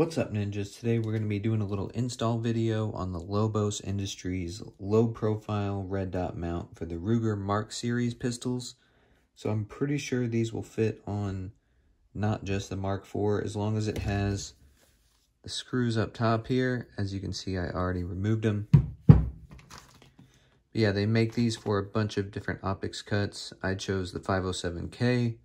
What's up ninjas? Today we're going to be doing a little install video on the Lobos Industries low profile red dot mount for the Ruger Mark series pistols. So I'm pretty sure these will fit on not just the Mark IV as long as it has the screws up top here. As you can see I already removed them. But yeah, they make these for a bunch of different optics cuts. I chose the 507K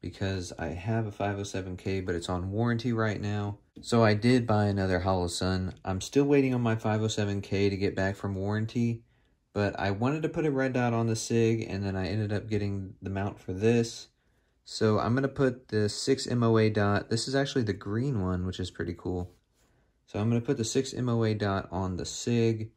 because I have a 507K, but it's on warranty right now. So I did buy another Holosun. I'm still waiting on my 507K to get back from warranty, but I wanted to put a red dot on the SIG, and then I ended up getting the mount for this. So I'm going to put the 6 MOA dot. This is actually the green one, which is pretty cool. So I'm going to put the 6 MOA dot on the SIG,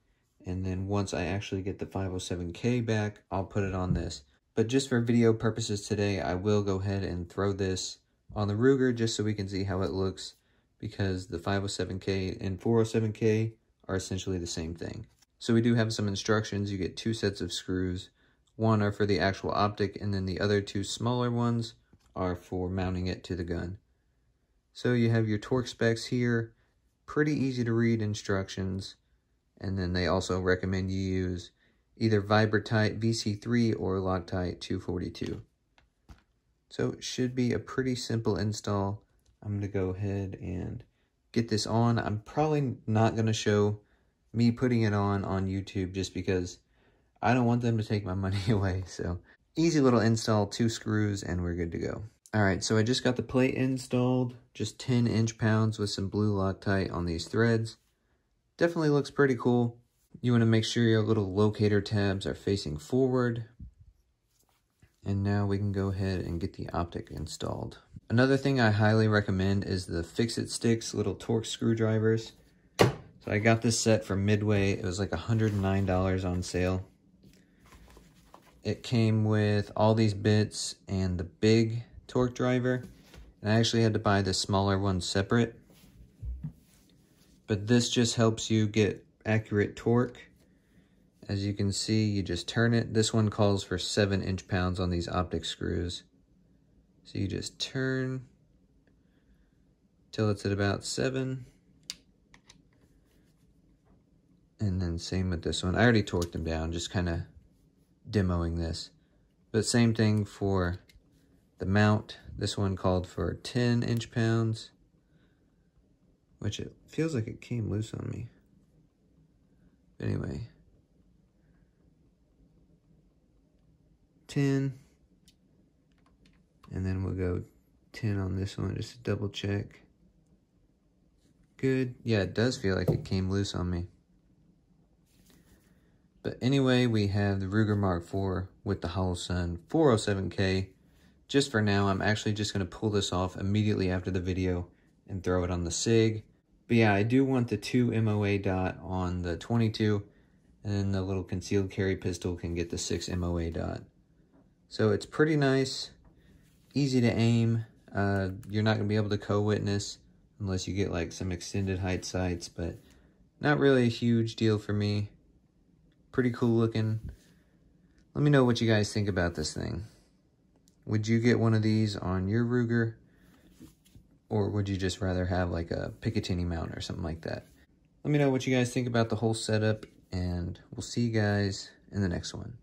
and then once I actually get the 507K back, I'll put it on this. But just for video purposes today, I will go ahead and throw this on the Ruger just so we can see how it looks because the 507K and 407K are essentially the same thing. So we do have some instructions. You get two sets of screws. One are for the actual optic and then the other two smaller ones are for mounting it to the gun. So you have your torque specs here, pretty easy to read instructions. And then they also recommend you use either Vibratite VC3 or Loctite 242. So it should be a pretty simple install. I'm going to go ahead and get this on. I'm probably not going to show me putting it on on YouTube just because I don't want them to take my money away. So easy little install, two screws, and we're good to go. All right, so I just got the plate installed, just 10 inch pounds with some blue Loctite on these threads. Definitely looks pretty cool. You want to make sure your little locator tabs are facing forward. And now we can go ahead and get the optic installed. Another thing I highly recommend is the Fix-It Sticks little Torx screwdrivers. So I got this set from Midway. It was like $109 on sale. It came with all these bits and the big torque driver. And I actually had to buy the smaller one separate. But this just helps you get accurate torque. As you can see, you just turn it. This one calls for 7 inch-pounds on these optic screws. So you just turn till it's at about 7. And then same with this one. I already torqued them down, just kind of demoing this. But same thing for the mount. This one called for 10 inch-pounds, which it feels like it came loose on me. Anyway. 10. And then we'll go 10 on this one just to double check. Good. Yeah, it does feel like it came loose on me. But anyway, we have the Ruger Mark IV with the Holosun 407K. Just for now, I'm actually just going to pull this off immediately after the video and throw it on the SIG. But yeah, I do want the 2 MOA dot on the 22, and then the little concealed carry pistol can get the 6 MOA dot. So it's pretty nice, easy to aim. Uh, you're not going to be able to co-witness unless you get like some extended height sights, but not really a huge deal for me. Pretty cool looking. Let me know what you guys think about this thing. Would you get one of these on your Ruger? Or would you just rather have like a Picatinny mount or something like that? Let me know what you guys think about the whole setup and we'll see you guys in the next one.